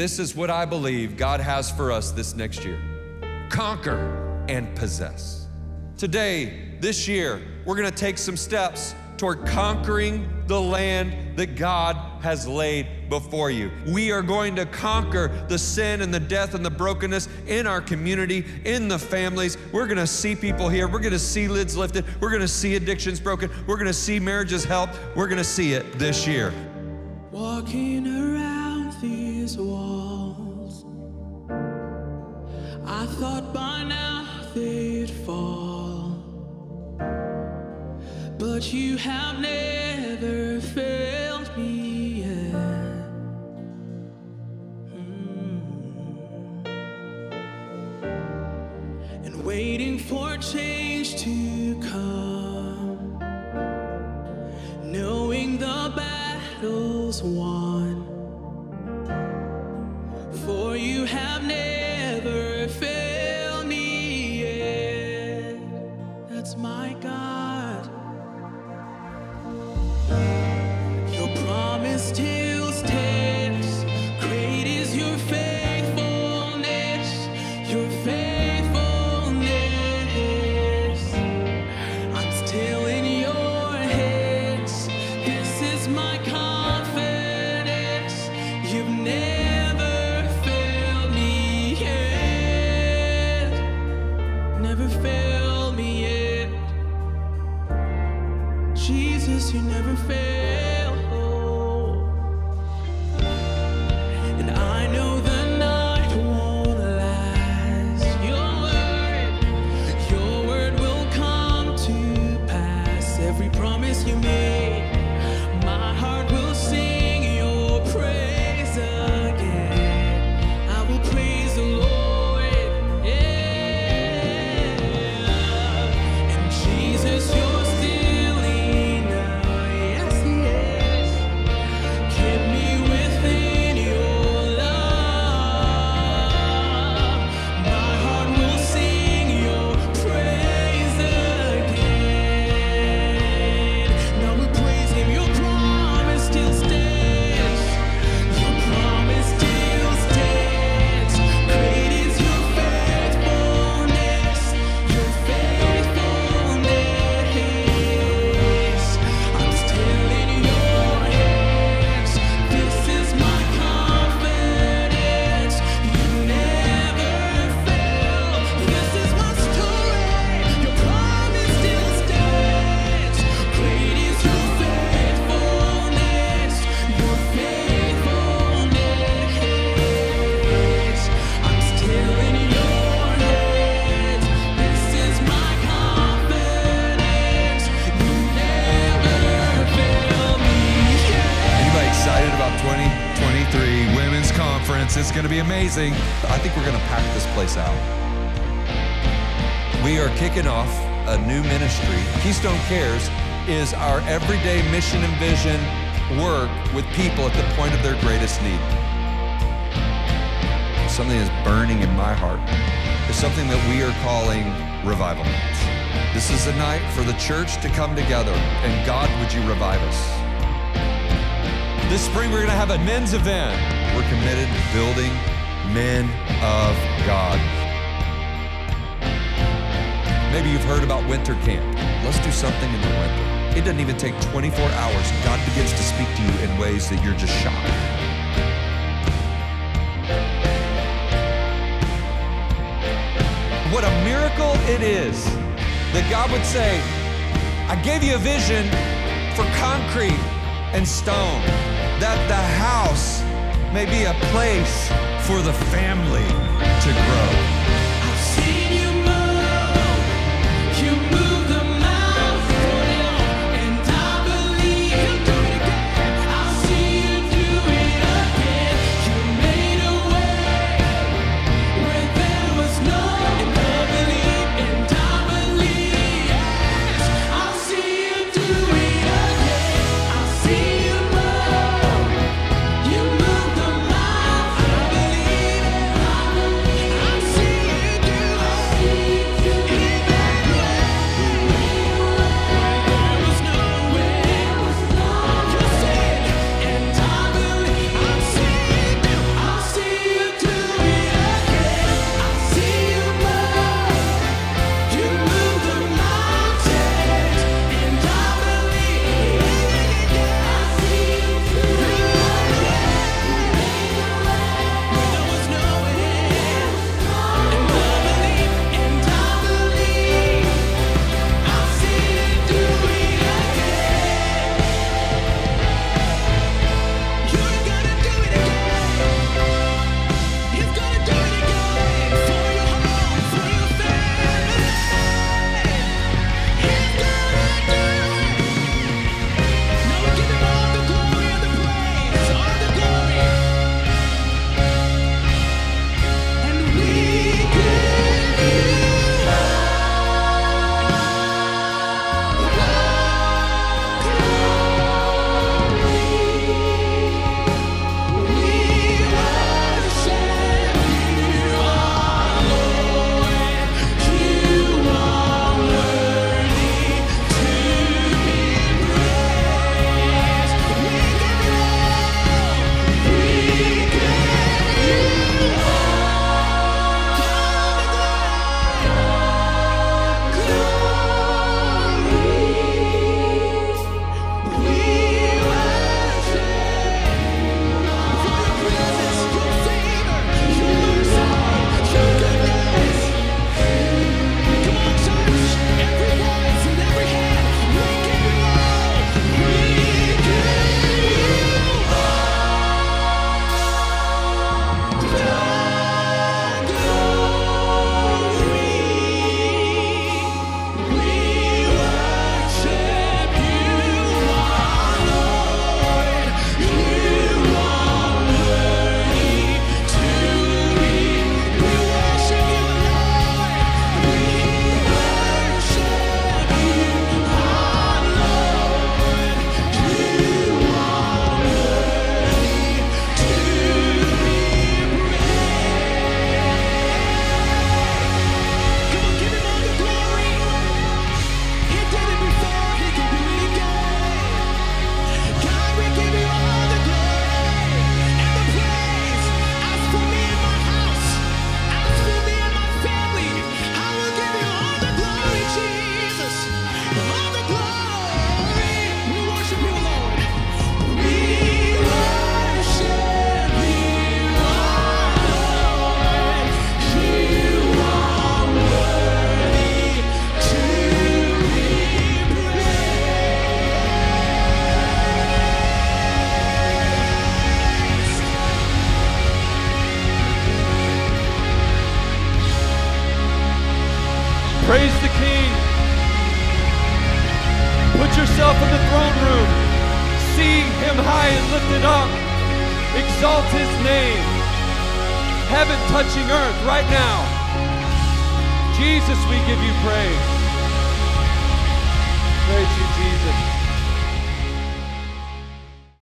this is what I believe God has for us this next year conquer and possess. Today, this year, we're gonna take some steps toward conquering the land that God has laid before you. We are going to conquer the sin and the death and the brokenness in our community, in the families. We're going to see people here. We're going to see lids lifted. We're going to see addictions broken. We're going to see marriages helped. We're going to see it this year. Walking around I thought by now they'd fall. But you have never failed me yet. Mm. And waiting for change to come, knowing the battle's won. Never failed me yet. Jesus, you never fail. Conference? It's going to be amazing. I think we're going to pack this place out. We are kicking off a new ministry. Keystone Cares is our everyday mission and vision work with people at the point of their greatest need. Something that's burning in my heart is something that we are calling revival. This is a night for the church to come together and God, would you revive us? This spring, we're going to have a men's event. We're committed to building men of God. Maybe you've heard about winter camp. Let's do something in the winter. It doesn't even take 24 hours. God begins to speak to you in ways that you're just shocked. What a miracle it is that God would say, I gave you a vision for concrete and stone, that the house may be a place for the family to grow. High and lifted up. Exalt his name. Heaven touching earth right now. Jesus, we give you praise. Praise you, Jesus.